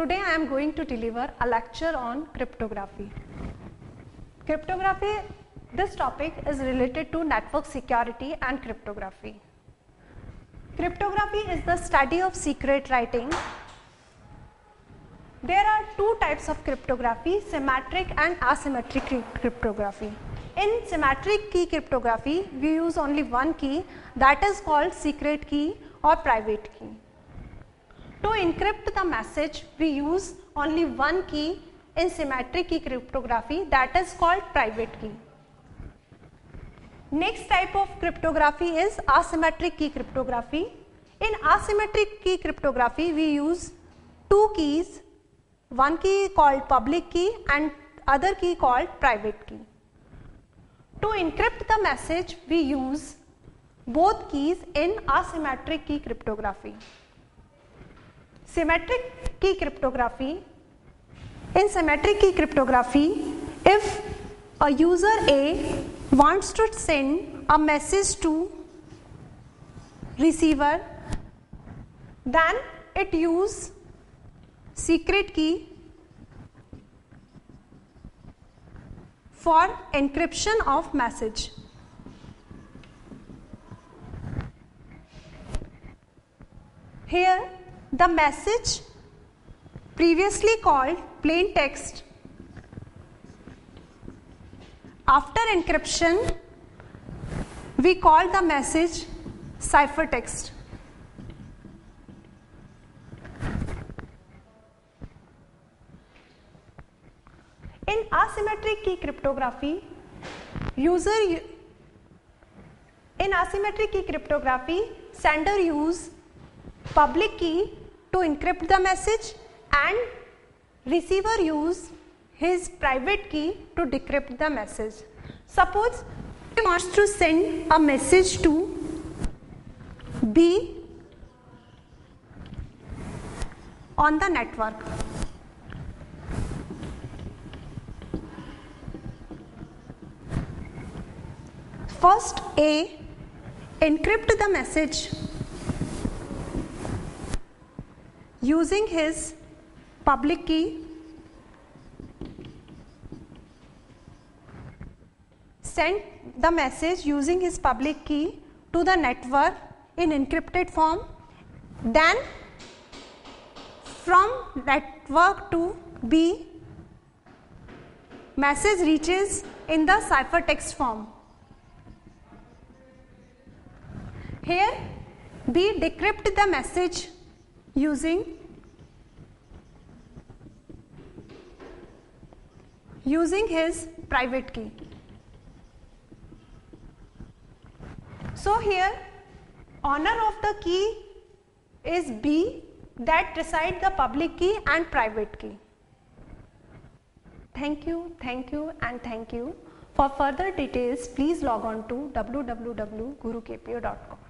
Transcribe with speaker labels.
Speaker 1: Today I am going to deliver a lecture on cryptography. Cryptography, this topic is related to network security and cryptography. Cryptography is the study of secret writing. There are two types of cryptography, symmetric and asymmetric cryptography. In symmetric key cryptography, we use only one key that is called secret key or private key. To encrypt the message, we use only one key in symmetric key cryptography that is called private key. Next type of cryptography is asymmetric key cryptography. In asymmetric key cryptography, we use two keys, one key called public key and other key called private key. To encrypt the message, we use both keys in asymmetric key cryptography. Symmetric key cryptography. In symmetric key cryptography, if a user A wants to send a message to receiver, then it uses secret key for encryption of message. Here the message previously called plain text after encryption we call the message ciphertext in asymmetric key cryptography user in asymmetric key cryptography sender use public key to encrypt the message and receiver use his private key to decrypt the message. Suppose he wants to send a message to B on the network. First A encrypt the message using his public key sent the message using his public key to the network in encrypted form then from network to B message reaches in the ciphertext form. Here B decrypt the message using using his private key. So here owner of the key is B that decide the public key and private key. Thank you, thank you and thank you. For further details, please log on to www.gurukpo.com.